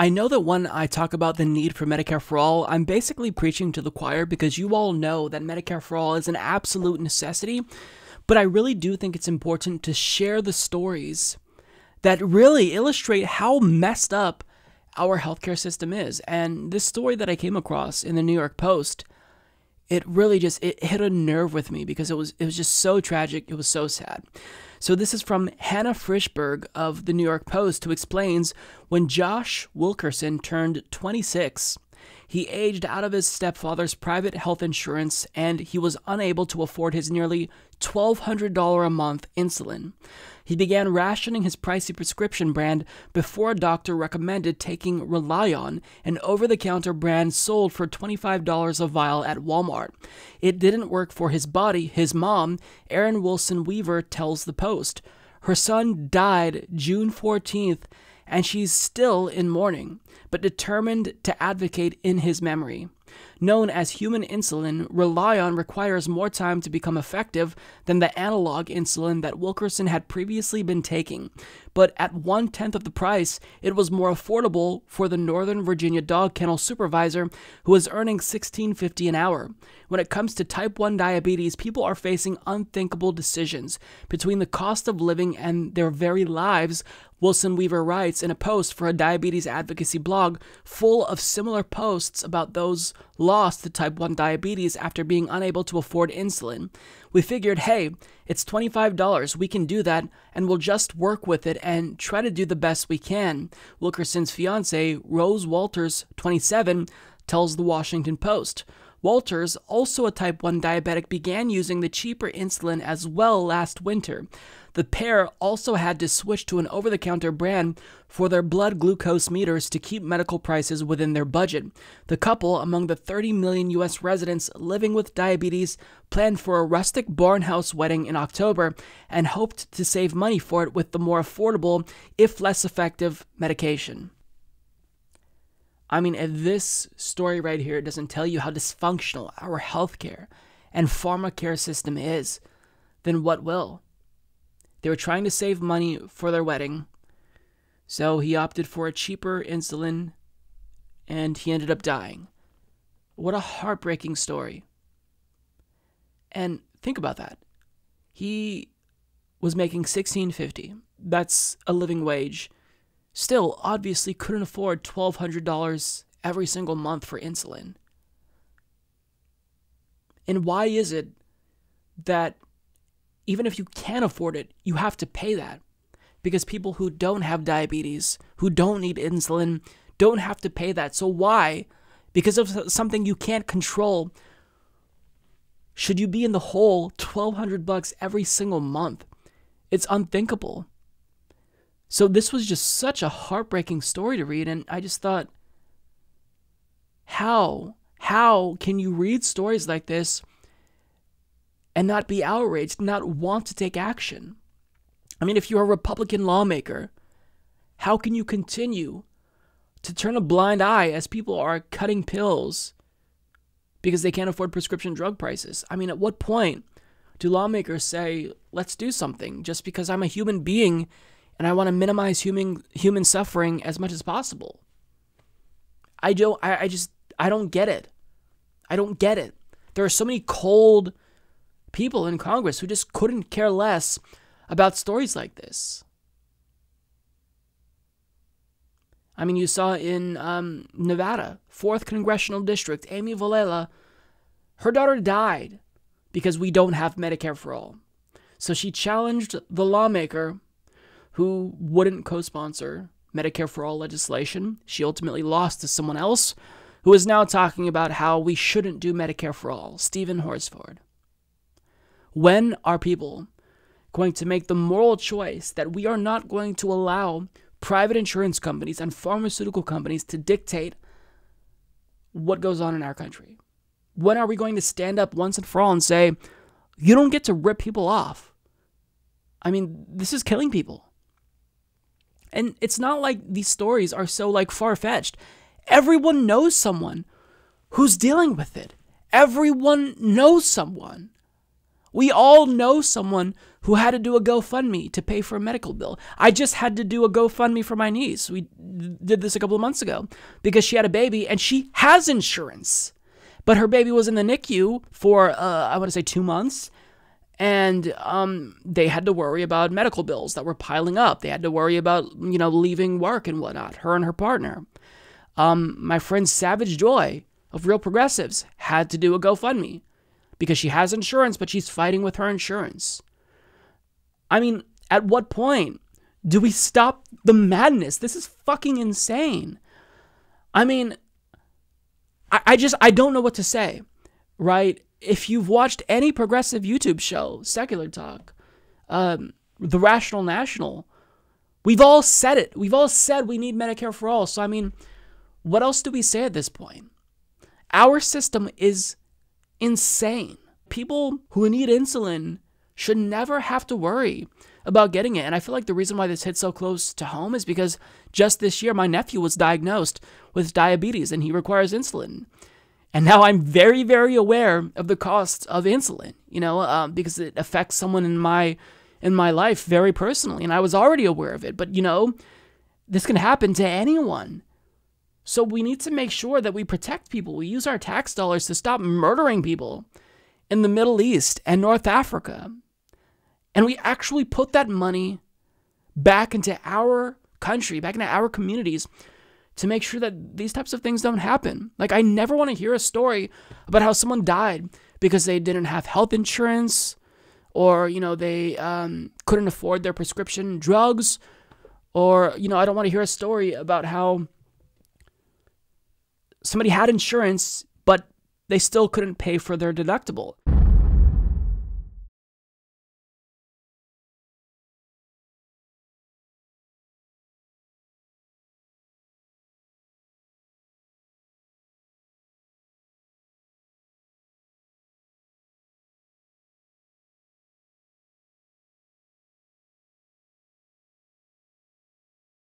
I know that when I talk about the need for Medicare for all, I'm basically preaching to the choir because you all know that Medicare for all is an absolute necessity. But I really do think it's important to share the stories that really illustrate how messed up our healthcare system is. And this story that I came across in the New York Post, it really just it hit a nerve with me because it was it was just so tragic, it was so sad. So this is from Hannah Frishberg of the New York Post who explains when Josh Wilkerson turned 26, he aged out of his stepfather's private health insurance and he was unable to afford his nearly $1,200 a month insulin. He began rationing his pricey prescription brand before a doctor recommended taking Relion, an over the counter brand sold for $25 a vial at Walmart. It didn't work for his body, his mom, Erin Wilson Weaver, tells the Post. Her son died June 14th, and she's still in mourning, but determined to advocate in his memory known as human insulin, Relion requires more time to become effective than the analog insulin that Wilkerson had previously been taking. But at one tenth of the price, it was more affordable for the Northern Virginia dog kennel supervisor who was earning $16.50 an hour. When it comes to type 1 diabetes, people are facing unthinkable decisions between the cost of living and their very lives Wilson Weaver writes in a post for a diabetes advocacy blog full of similar posts about those lost to type 1 diabetes after being unable to afford insulin. We figured, hey, it's $25, we can do that, and we'll just work with it and try to do the best we can. Wilkerson's fiance, Rose Walters, 27, tells the Washington Post. Walters, also a type 1 diabetic, began using the cheaper insulin as well last winter. The pair also had to switch to an over the counter brand for their blood glucose meters to keep medical prices within their budget. The couple, among the 30 million US residents living with diabetes, planned for a rustic barnhouse wedding in October and hoped to save money for it with the more affordable, if less effective, medication. I mean, if this story right here doesn't tell you how dysfunctional our healthcare and pharmacare system is, then what will? They were trying to save money for their wedding, so he opted for a cheaper insulin and he ended up dying. What a heartbreaking story. And think about that. He was making 1650. That's a living wage. Still, obviously couldn't afford $1200 every single month for insulin. And why is it that even if you can afford it, you have to pay that. Because people who don't have diabetes, who don't need insulin, don't have to pay that. So why? Because of something you can't control, should you be in the hole 1200 bucks every single month? It's unthinkable. So this was just such a heartbreaking story to read and I just thought how how can you read stories like this and not be outraged, not want to take action. I mean, if you're a Republican lawmaker, how can you continue to turn a blind eye as people are cutting pills because they can't afford prescription drug prices? I mean, at what point do lawmakers say, let's do something just because I'm a human being and I want to minimize human human suffering as much as possible? I don't I, I just I don't get it. I don't get it. There are so many cold people in Congress who just couldn't care less about stories like this. I mean, you saw in um, Nevada, 4th Congressional District, Amy Vilela, her daughter died because we don't have Medicare for all. So she challenged the lawmaker who wouldn't co sponsor Medicare for all legislation. She ultimately lost to someone else who is now talking about how we shouldn't do Medicare for all, Steven Horsford. When are people going to make the moral choice that we are not going to allow private insurance companies and pharmaceutical companies to dictate what goes on in our country? When are we going to stand up once and for all and say, you don't get to rip people off? I mean, this is killing people. And it's not like these stories are so like far fetched. Everyone knows someone who's dealing with it. Everyone knows someone. We all know someone who had to do a GoFundMe to pay for a medical bill. I just had to do a GoFundMe for my niece. We did this a couple of months ago because she had a baby and she has insurance. But her baby was in the NICU for, uh, I want to say, two months. And um, they had to worry about medical bills that were piling up. They had to worry about, you know, leaving work and whatnot, her and her partner. Um, my friend Savage Joy of Real Progressives had to do a GoFundMe because she has insurance, but she's fighting with her insurance. I mean, at what point do we stop the madness? This is fucking insane. I mean, I, I just, I don't know what to say, right? If you've watched any progressive YouTube show, Secular Talk, um, The Rational National, we've all said it. We've all said we need Medicare for all. So, I mean, what else do we say at this point? Our system is insane. People who need insulin should never have to worry about getting it. And I feel like the reason why this hits so close to home is because just this year, my nephew was diagnosed with diabetes and he requires insulin. And now I'm very, very aware of the cost of insulin, you know, um, because it affects someone in my in my life very personally, and I was already aware of it. But you know, this can happen to anyone. So we need to make sure that we protect people. We use our tax dollars to stop murdering people in the Middle East and North Africa. And we actually put that money back into our country, back into our communities to make sure that these types of things don't happen. Like, I never want to hear a story about how someone died because they didn't have health insurance or, you know, they um, couldn't afford their prescription drugs. Or, you know, I don't want to hear a story about how somebody had insurance, but they still couldn't pay for their deductible.